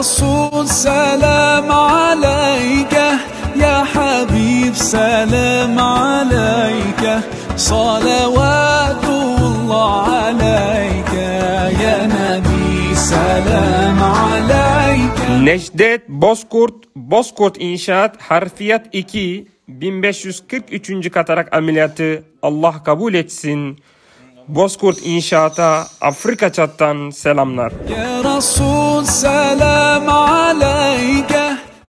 رسول سلام عليك يا حبيب سلام عليك صلوات الله عليك يا نبي سلام عليك Necdet Bozkurt, Bozkurt İnşaat Harfiyat 2 1543. katarak ameliyatı Allah kabul etsin. Bozkurt İnşaat'a Afrika Çat'tan selamlar. Ya Resul selam